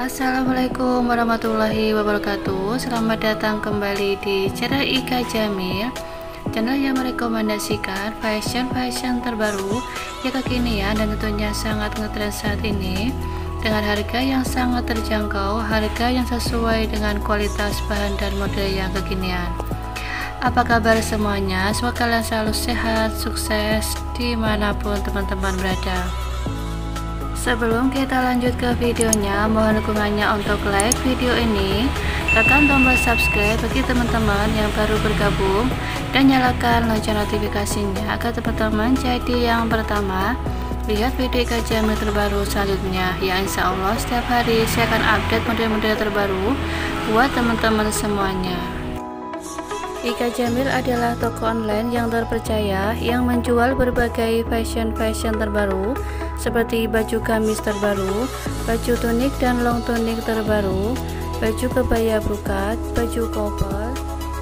Assalamualaikum warahmatullahi wabarakatuh Selamat datang kembali di channel Ika Jamil Channel yang merekomendasikan fashion-fashion terbaru Yang kekinian dan tentunya sangat ngetrend saat ini Dengan harga yang sangat terjangkau Harga yang sesuai dengan kualitas bahan dan model yang kekinian apa kabar semuanya? Semoga kalian selalu sehat, sukses di mana pun teman-teman berada. Sebelum kita lanjut ke videonya, mohon dukungannya untuk like video ini, tekan tombol subscribe bagi teman-teman yang baru bergabung, dan nyalakan lonceng notifikasinya agar teman-teman jadi yang pertama lihat video kajian terbaru selanjutnya. Ya insya Allah setiap hari saya akan update model-model terbaru buat teman-teman semuanya. Ika Jamil adalah toko online yang terpercaya yang menjual berbagai fashion-fashion terbaru seperti baju gamis terbaru, baju tunik dan long tunik terbaru, baju kebaya brukat, baju koper,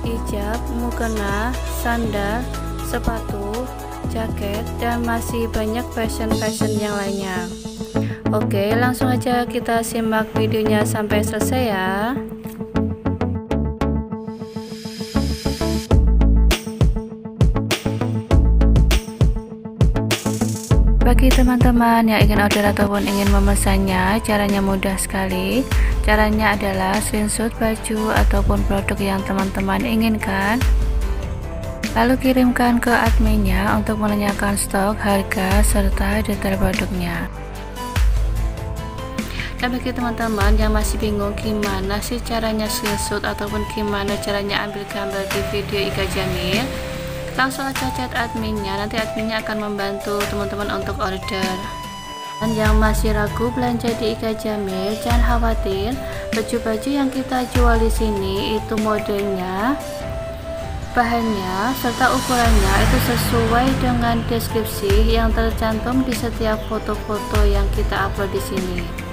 hijab, mukena, sandal, sepatu, jaket, dan masih banyak fashion-fashion yang lainnya. Oke, langsung aja kita simak videonya sampai selesai ya. Bagi teman-teman yang ingin order ataupun ingin memesannya, caranya mudah sekali. Caranya adalah screenshot baju ataupun produk yang teman-teman inginkan. Lalu kirimkan ke adminnya untuk menanyakan stok, harga, serta detail produknya. Dan bagi teman-teman yang masih bingung gimana sih caranya screenshot ataupun gimana caranya ambil gambar di video Ika Jamil, langsung aja chat adminnya nanti adminnya akan membantu teman-teman untuk order dan yang masih ragu belanja di Ika Jamil jangan khawatir baju-baju yang kita jual di sini itu modelnya bahannya serta ukurannya itu sesuai dengan deskripsi yang tercantum di setiap foto-foto yang kita upload di sini.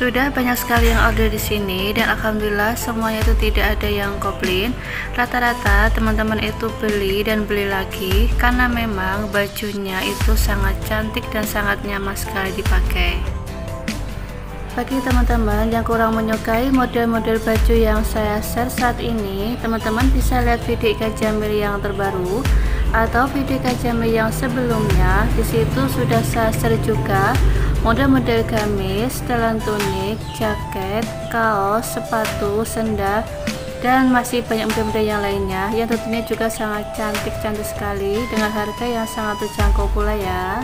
Sudah banyak sekali yang order di sini dan alhamdulillah semuanya itu tidak ada yang komplain. Rata-rata teman-teman itu beli dan beli lagi karena memang bajunya itu sangat cantik dan sangat nyaman sekali dipakai. Bagi teman-teman yang kurang menyukai model-model baju yang saya share saat ini, teman-teman bisa lihat video Ika Jamil yang terbaru atau video Ika Jamil yang sebelumnya. Di situ sudah saya share juga model-model gamis, setelan tunik, jaket, kaos, sepatu, sendal, dan masih banyak model-model yang lainnya yang tentunya juga sangat cantik-cantik sekali dengan harga yang sangat terjangkau pula ya